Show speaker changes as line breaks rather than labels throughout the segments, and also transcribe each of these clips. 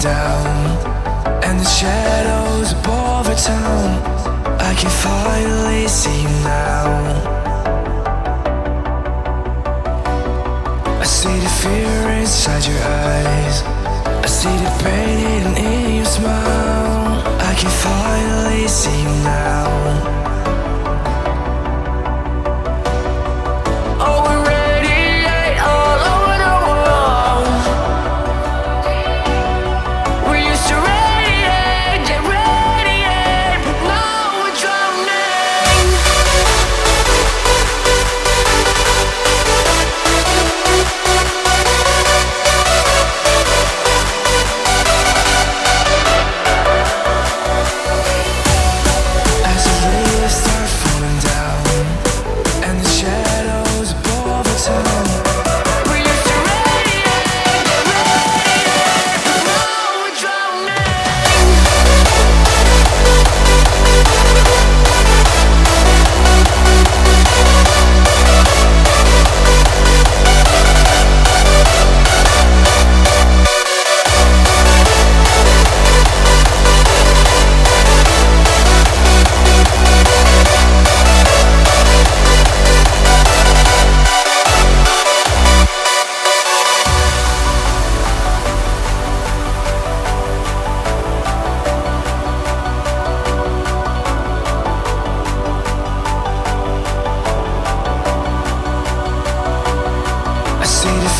down And the shadows above the town I can finally see now. I see the fear inside your eyes. I see the pain hidden in your smile. I can finally see now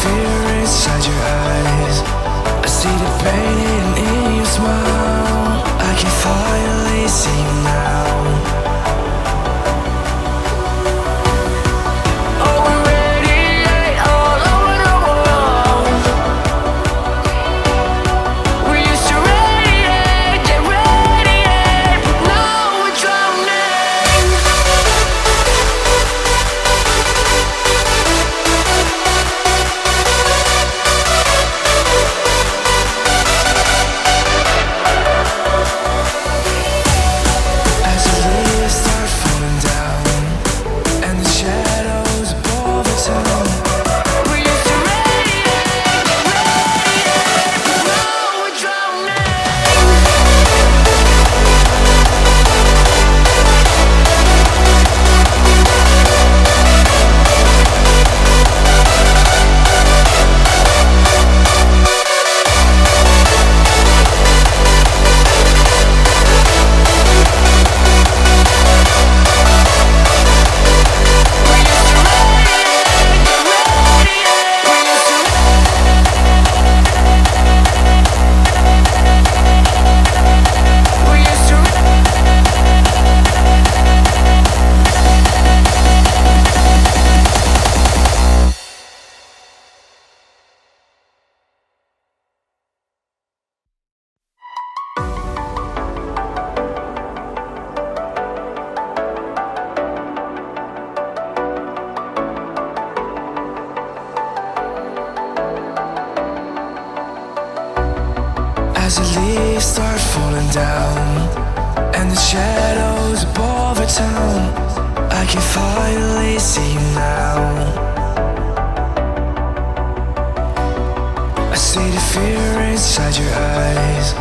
fear inside you. town. I can finally see you now. I see the fear inside your eyes.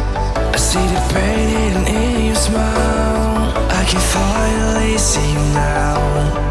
I see the pain in your smile. I can finally see you now.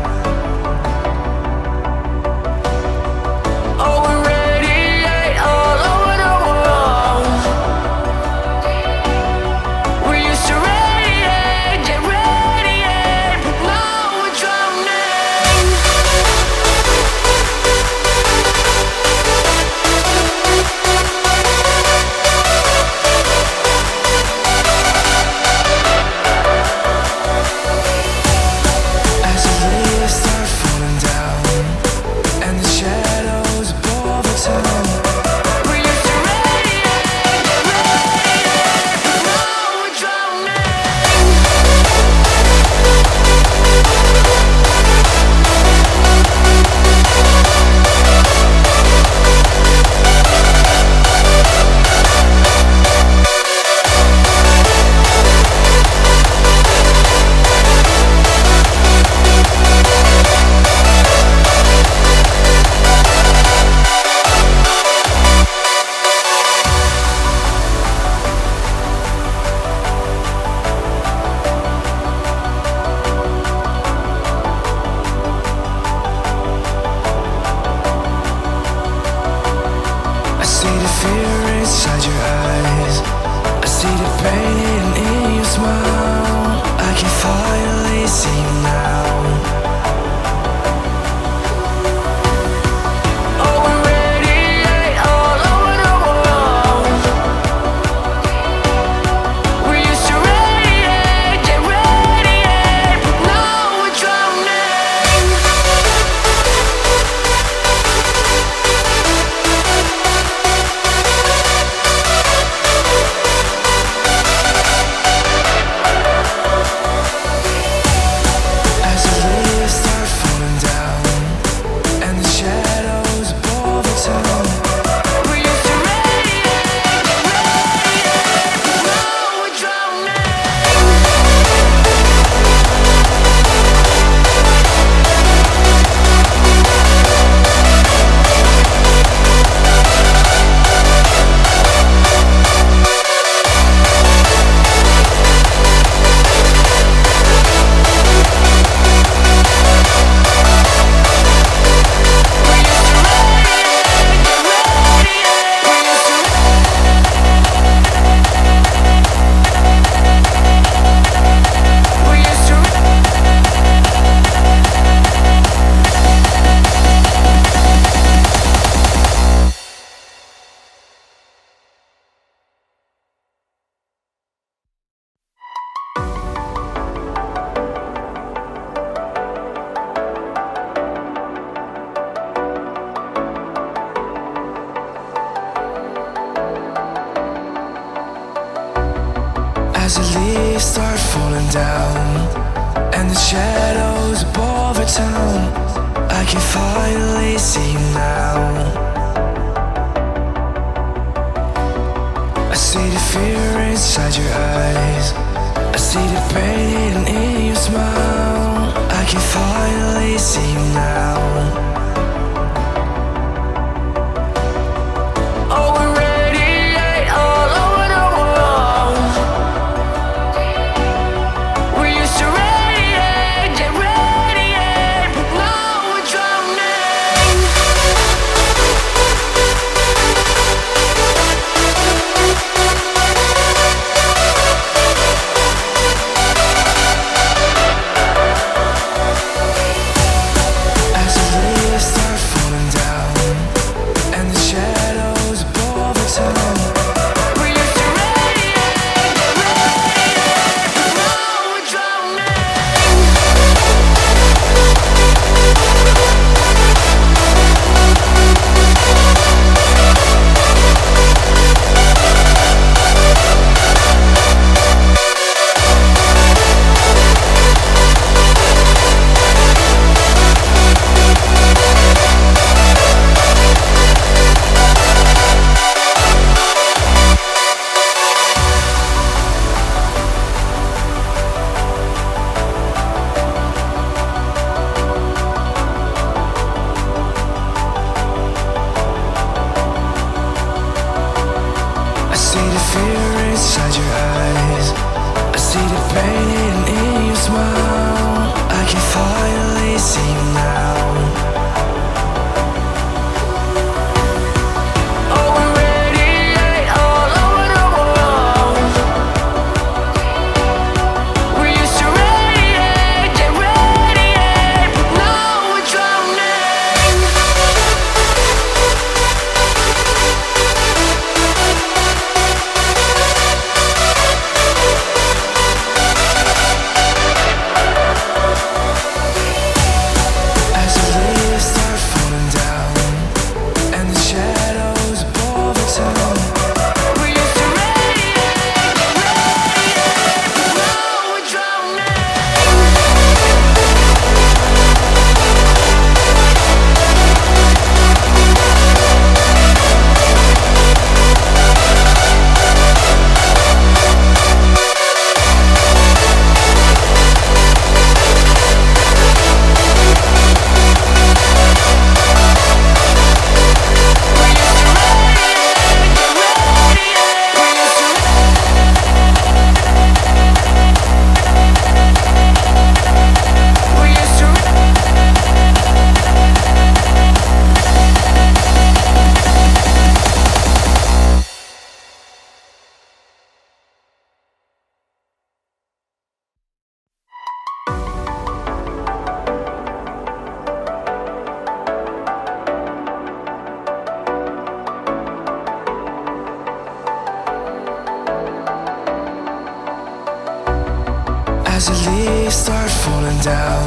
down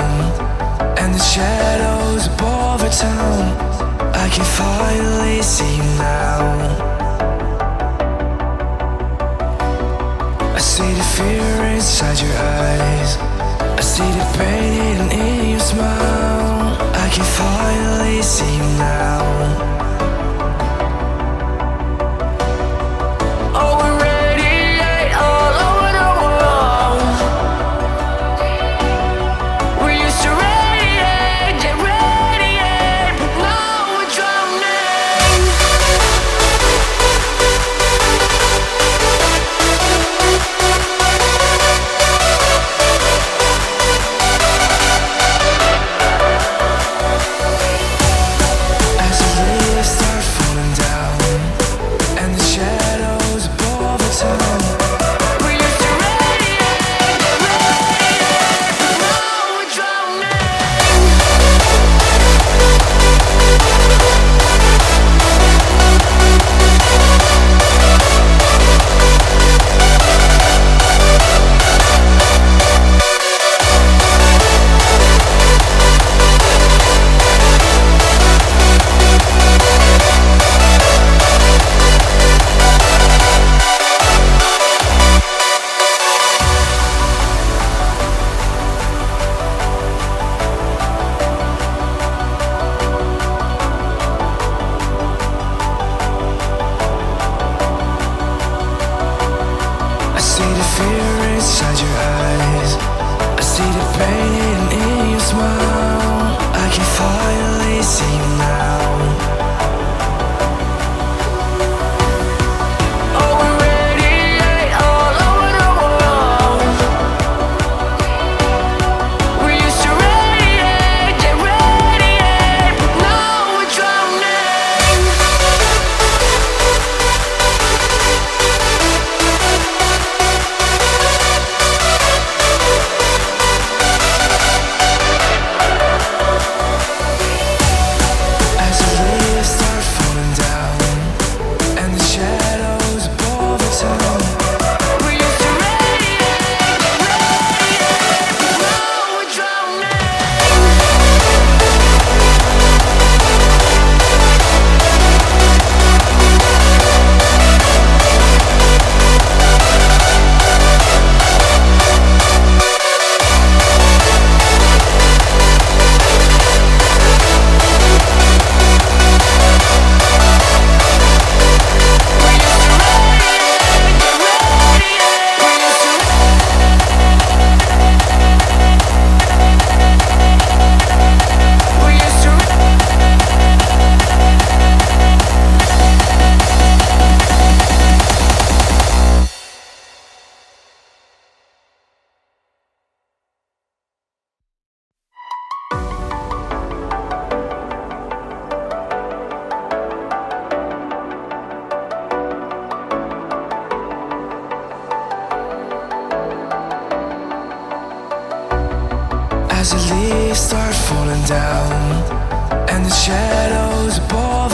And the shadows above our town I can finally see now. I see the fear inside your eyes. I see the pain in your smile. I can finally see now. fear inside your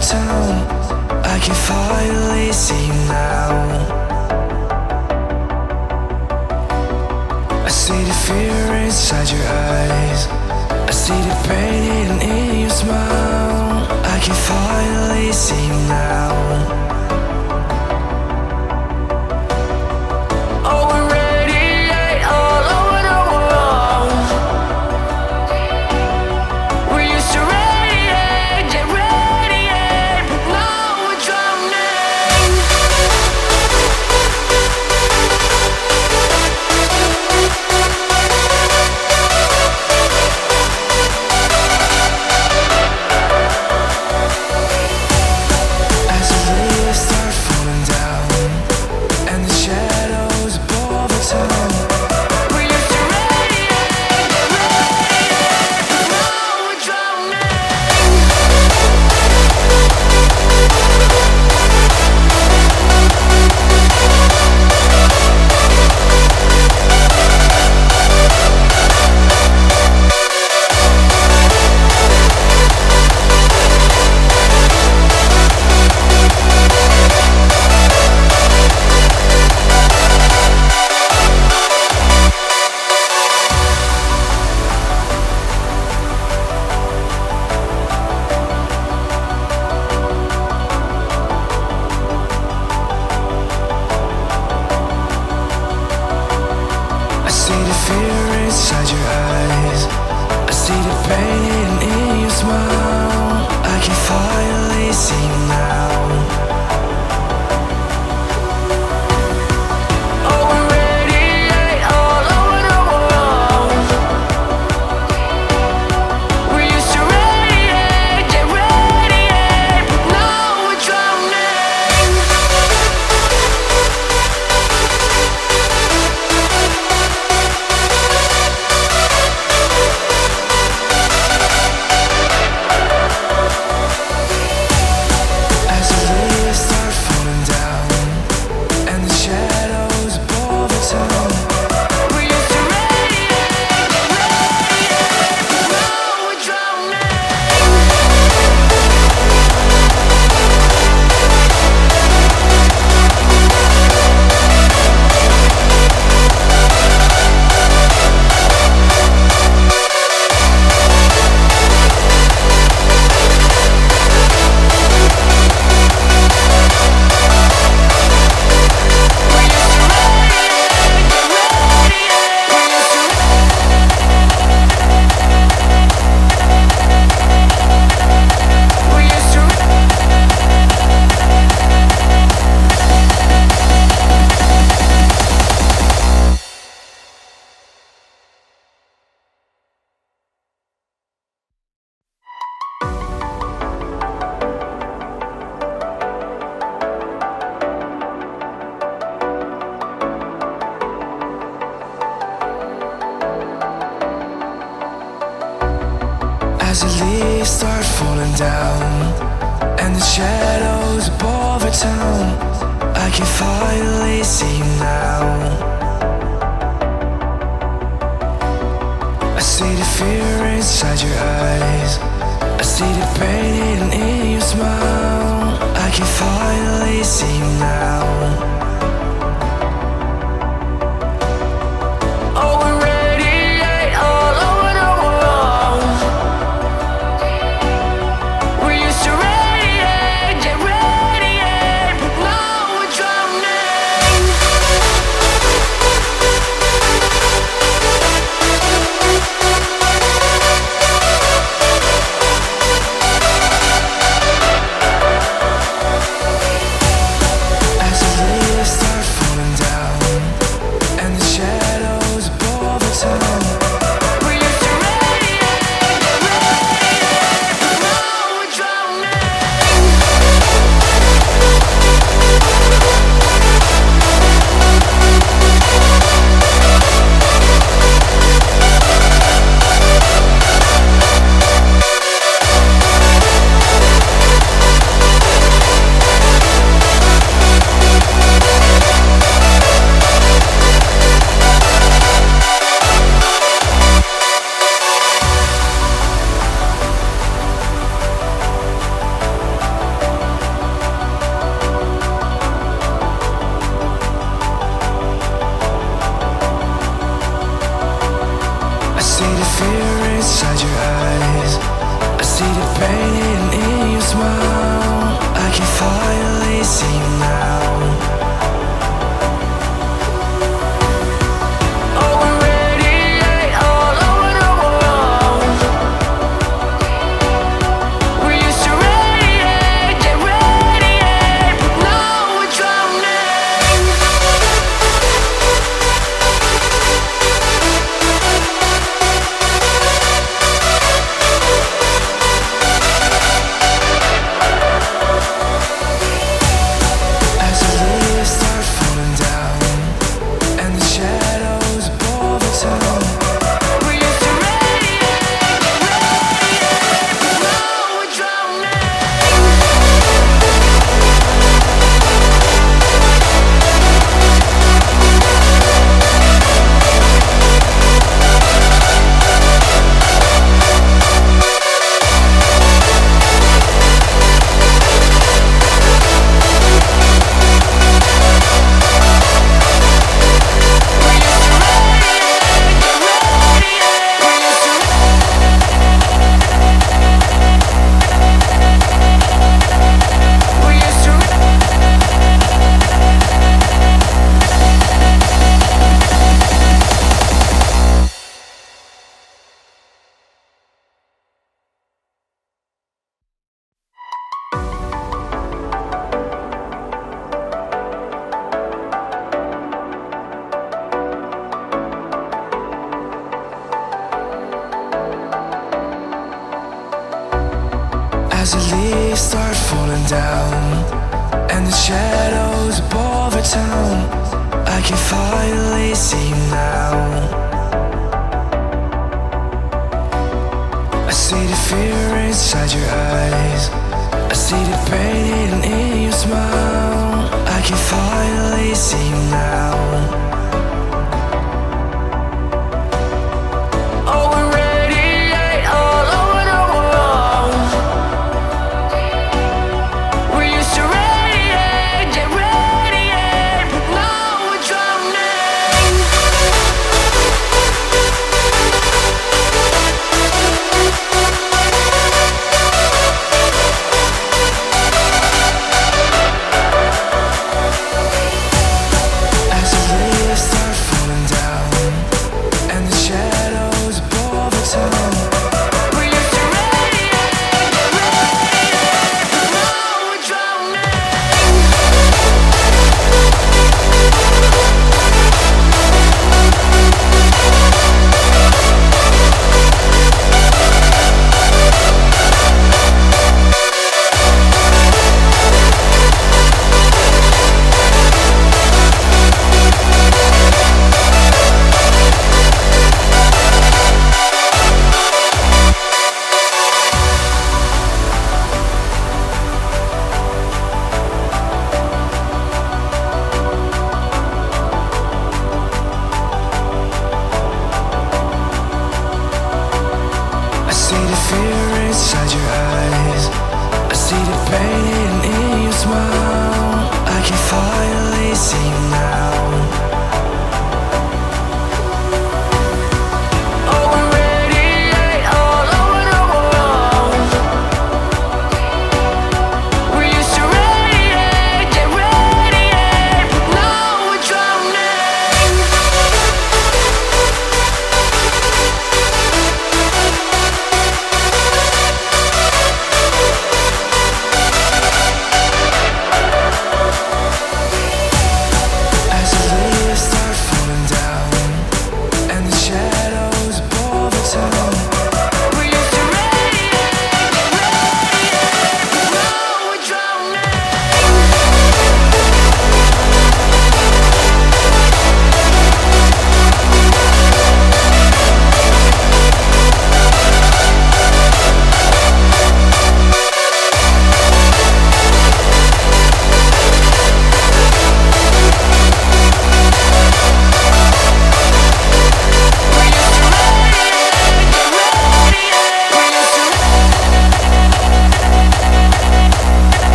town. I can finally see now. I see the fear inside your eyes. I see the pain in your smile. I can finally see now. down And the shadows above our town I can finally see now. I see the fear inside your eyes. I see the pain in your smile. I can finally see now. see the fear inside your eyes. I see the pain in your smile. I can finally see you now.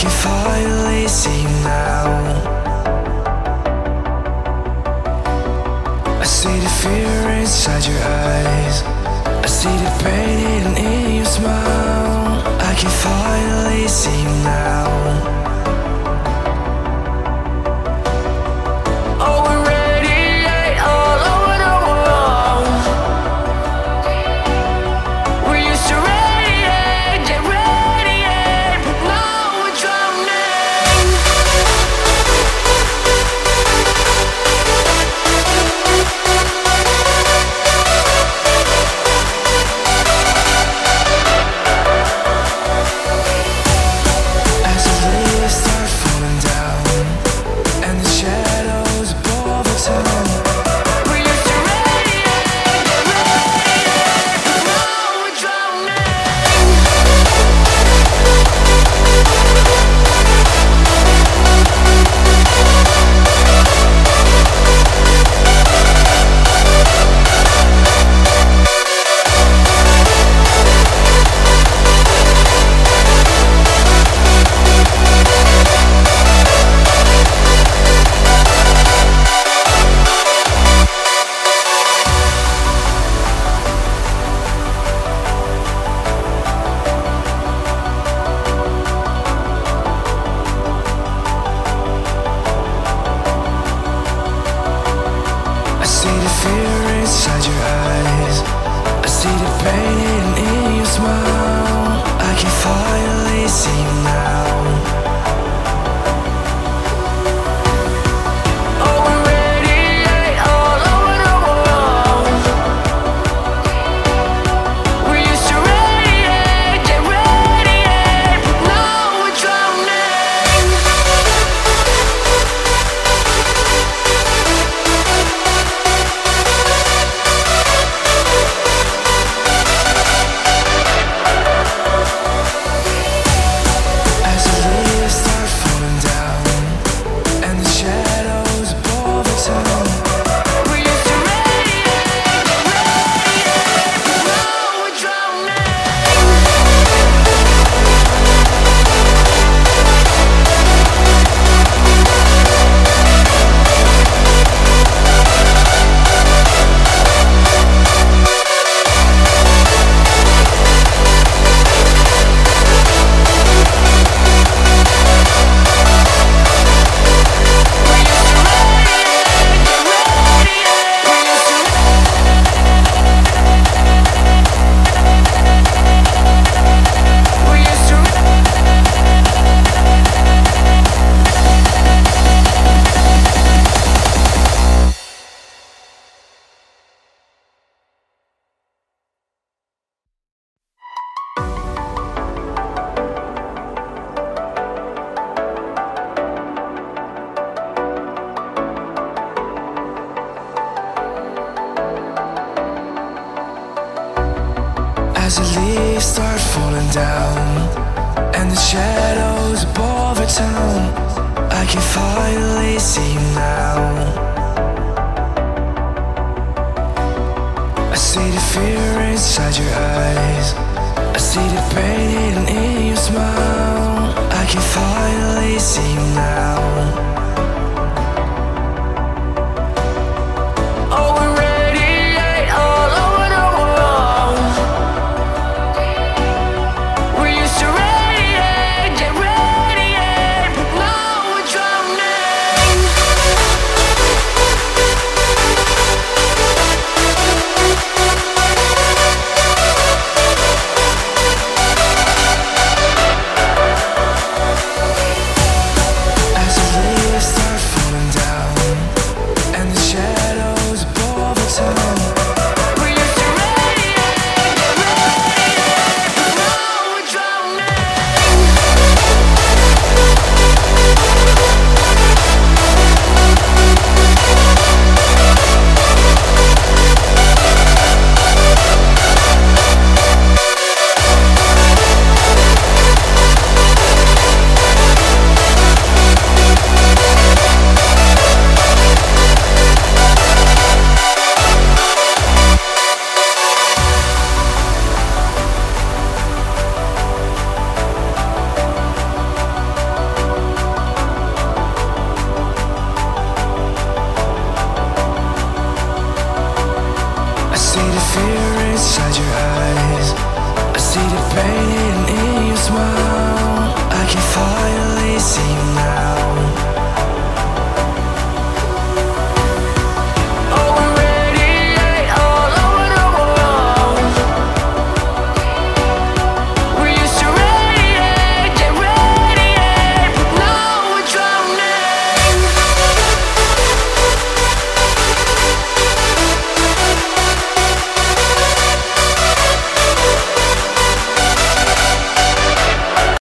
can finally see now. I see the fear inside your eyes. I see the pain hidden in your smile. I can finally see now.